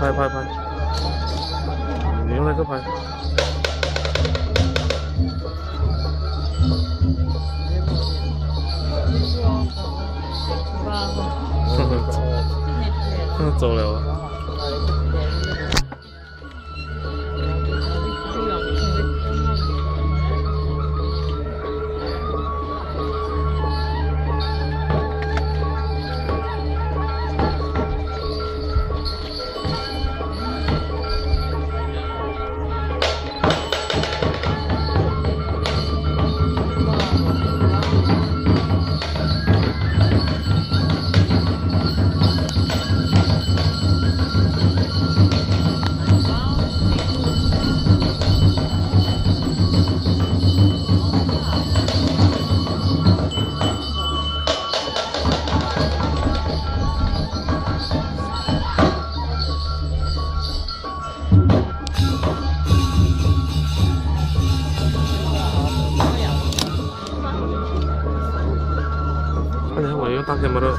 拍拍拍，你用那个拍。走了。 빡빡하게 말어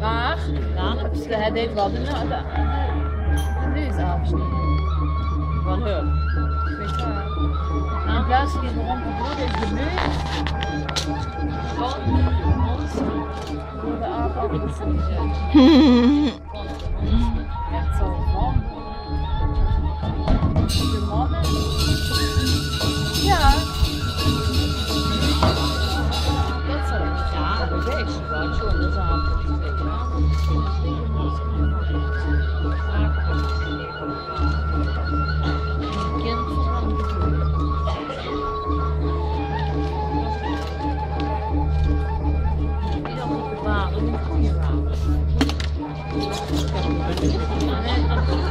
Waar? Nou, heb je de head s'avonds niet. Van hun. Ik weet het wel. Nou, luister je waarom geboren is de neus van ons voor de aardappels. Thank you.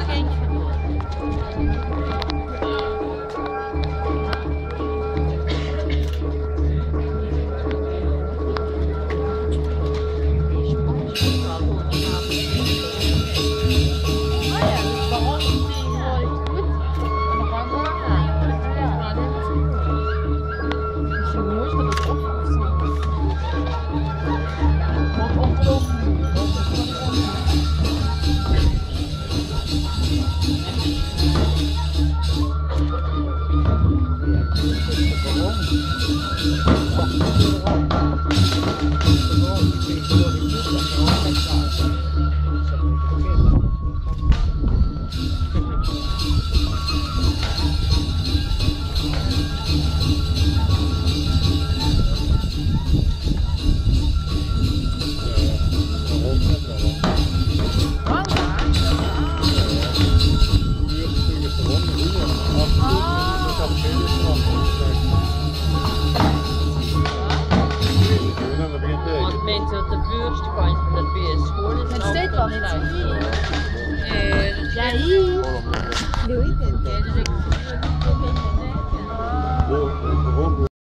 de coins.